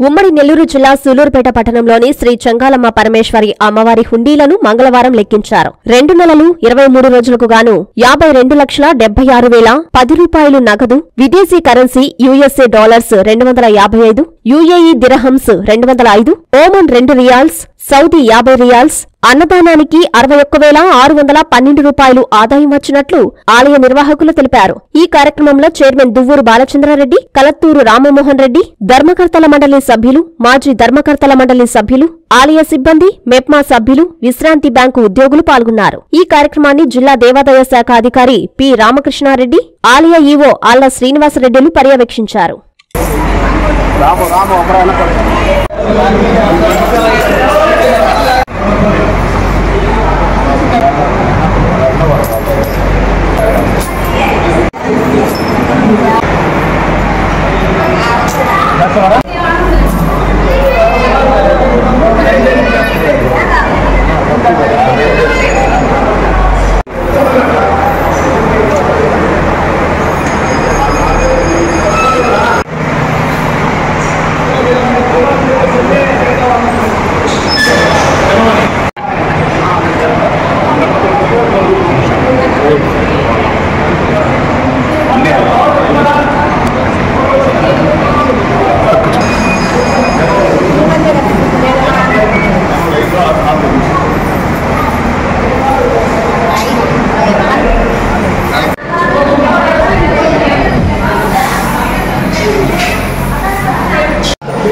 ఉమ్మడి నెల్లూరు జిల్లా సూలూరుపేట పట్టణంలోని శ్రీ చంగాలమ్మ పరమేశ్వరి అమ్మవారి హుండీలను మంగళవారం లెక్కించారు. రెండు నెలలు ఇరవై మూడు రోజులకు గాను యాభై రెండు లక్షల డెబ్బై ఆరు వేల పది రూపాయలు నగదు విదేశీ కరెన్సీ యుఎస్ఏ డాలర్స్ రెండు వందల యాభై ఐదు యుఏఈ దిరహంస్ రెండు వందల ఐదు ఓమన్ రెండు రియాల్స్ సౌదీ యాభై రియాల్స్ అన్నదానానికి అరవై ఒక్క వేల ఆరు వందల పన్నెండు రూపాయలు ఆదాయం వచ్చినట్లు ఆలయ నిర్వాహకులు తెలిపారు. ఈ కార్యక్రమంలో చైర్మన్ దువ్వూరు బాలచంద్రారెడ్డి కలత్తూరు రామమోహన్ రెడ్డి ధర్మకర్తల మండలి సభ్యులు మాజీ ధర్మకర్తల మండలి సభ్యులు ఆలయ సిబ్బంది మెప్మా సభ్యులు విశ్రాంతి బ్యాంకు ఉద్యోగులు పాల్గొన్నారు. ఈ కార్యక్రమాన్ని జిల్లా దేవాదాయ శాఖ అధికారి పి రామకృష్ణారెడ్డి ఆలయ ఈవో ఆళ్ళ శ్రీనివాసరెడ్డిలు పర్యవేక్షించారు. ராம ராம அப்புறம் என்ன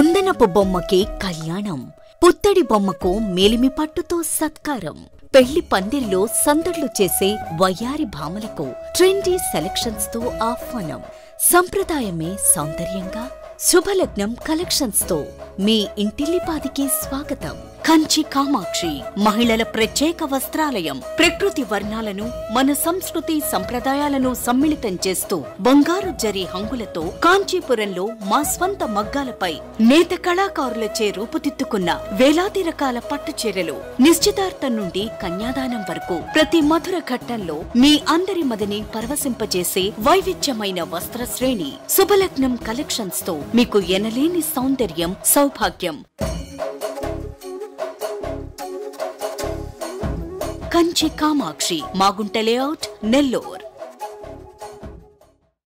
కుందనపు బొమ్మకి కళ్యాణం. పుత్తడి బొమ్మకు మేలిమి పట్టుతో సత్కారం. పెళ్ళి పందిర్లో సందడ్లు చేసే వయ్యారి భామలకు ట్రెండీ సెలక్షన్స్తో ఆహ్వానం. సంప్రదాయమే సౌందర్యంగా శుభలగ్నం కలెక్షన్స్తో మీ ఇంటిల్లిపాదికి స్వాగతం. కంచి కామాక్షి మహిళల ప్రత్యేక వస్త్రాలయం ప్రకృతి వర్ణాలను మన సంస్కృతి సంప్రదాయాలను సమ్మిళితం చేస్తూ బంగారు జరి హంగులతో కాంచీపురంలో మా స్వంత మగ్గాలపై నేత కళాకారులచే రూపుదిద్దుకున్న వేలాది రకాల పట్టు చీరలు నిశ్చితార్థం నుండి కన్యాదానం వరకు. ప్రతి మధుర ఘట్టంలో మీ అందరి మదిని పరవశింపజేసే వైవిధ్యమైన వస్త్ర శ్రేణి శుభలగ్నం కలెక్షన్స్తో మీకు ఎనలేని సౌందర్యం సౌభాగ్యం. కంచి కామాక్షి మాగుంట లేఅవుట్ నెల్లూరు.